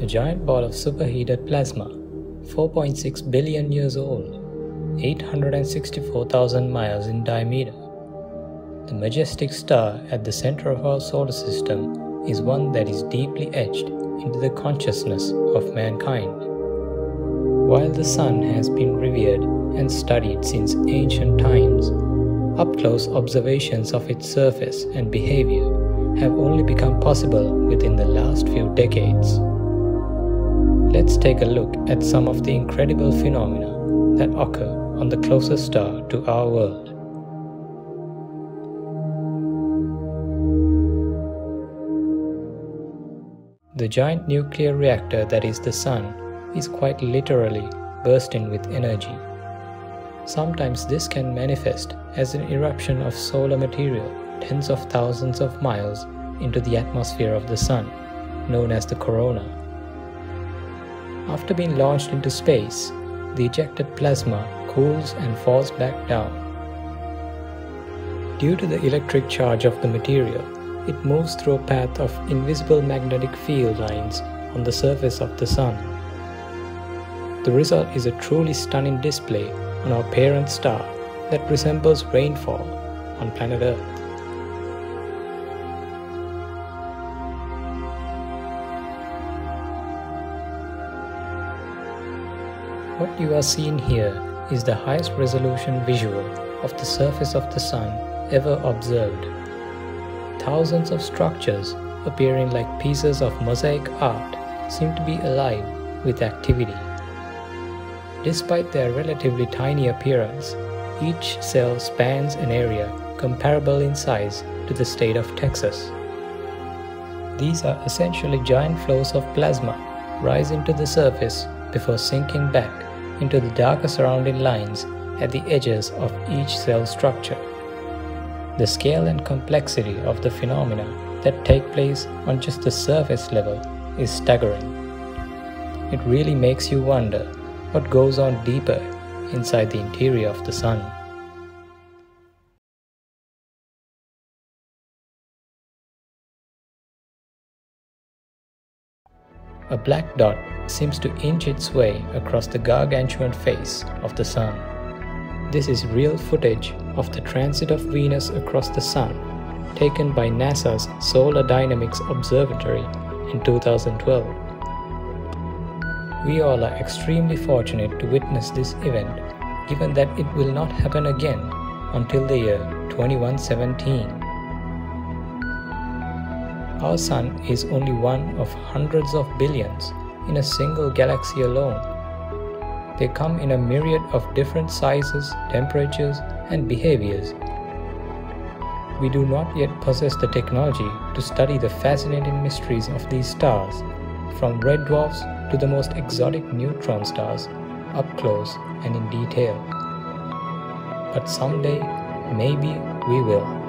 a giant ball of superheated plasma, 4.6 billion years old, 864,000 miles in diameter. The majestic star at the center of our solar system is one that is deeply etched into the consciousness of mankind. While the Sun has been revered and studied since ancient times, up close observations of its surface and behavior have only become possible within the last few decades. Let's take a look at some of the incredible phenomena that occur on the closest star to our world. The giant nuclear reactor that is the Sun is quite literally bursting with energy. Sometimes this can manifest as an eruption of solar material tens of thousands of miles into the atmosphere of the Sun, known as the corona. After being launched into space, the ejected plasma cools and falls back down. Due to the electric charge of the material, it moves through a path of invisible magnetic field lines on the surface of the Sun. The result is a truly stunning display on our parent star that resembles rainfall on planet Earth. What you are seeing here is the highest resolution visual of the surface of the Sun ever observed. Thousands of structures appearing like pieces of mosaic art seem to be alive with activity. Despite their relatively tiny appearance, each cell spans an area comparable in size to the state of Texas. These are essentially giant flows of plasma rising to the surface before sinking back into the darker surrounding lines at the edges of each cell structure. The scale and complexity of the phenomena that take place on just the surface level is staggering. It really makes you wonder what goes on deeper inside the interior of the Sun. A black dot seems to inch its way across the gargantuan face of the Sun. This is real footage of the transit of Venus across the Sun, taken by NASA's Solar Dynamics Observatory in 2012. We all are extremely fortunate to witness this event, given that it will not happen again until the year 2117. Our Sun is only one of hundreds of billions in a single galaxy alone. They come in a myriad of different sizes, temperatures, and behaviors. We do not yet possess the technology to study the fascinating mysteries of these stars, from red dwarfs to the most exotic neutron stars, up close and in detail. But someday, maybe we will.